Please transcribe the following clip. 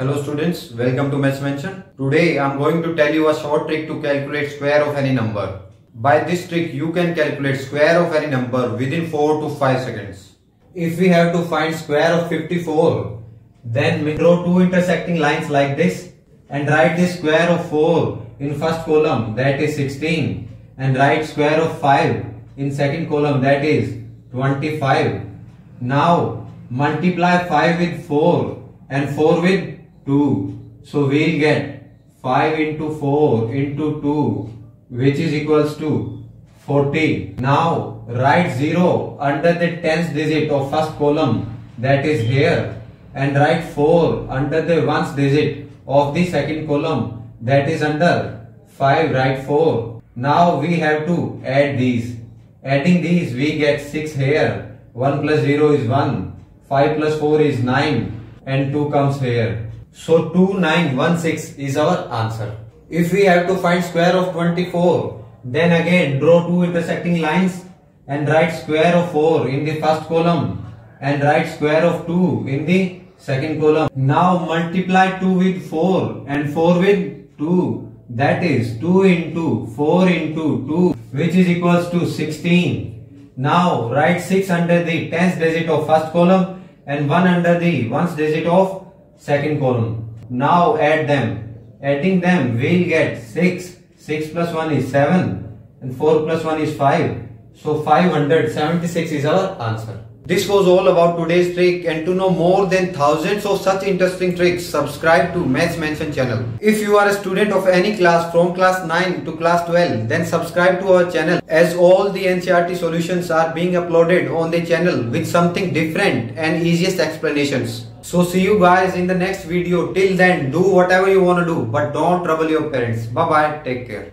Hello students, welcome to Maths Mansion. Today I am going to tell you a short trick to calculate square of any number. By this trick you can calculate square of any number within 4 to 5 seconds. If we have to find square of 54, then we draw two intersecting lines like this and write the square of 4 in first column that is 16 and write square of 5 in second column that is 25. Now multiply 5 with 4 and 4 with 2. So we'll get 5 into 4 into 2 which is equals to 40. Now write 0 under the tens digit of first column that is here and write 4 under the ones digit of the second column that is under 5 write 4. Now we have to add these. Adding these we get 6 here. 1 plus 0 is 1. 5 plus 4 is 9 and 2 comes here. So 2916 is our answer. If we have to find square of 24, then again draw two intersecting lines and write square of 4 in the first column and write square of 2 in the second column. Now multiply 2 with 4 and 4 with 2. That is 2 into 4 into 2 which is equals to 16. Now write 6 under the tens digit of first column and 1 under the ones digit of second column. Now add them. Adding them we'll get 6. 6 plus 1 is 7 and 4 plus 1 is 5. So 576 is our answer. This was all about today's trick and to know more than thousands of such interesting tricks, subscribe to Maths Mansion channel. If you are a student of any class from class 9 to class 12, then subscribe to our channel as all the NCERT solutions are being uploaded on the channel with something different and easiest explanations. So see you guys in the next video. Till then, do whatever you want to do, but don't trouble your parents. Bye bye. Take care.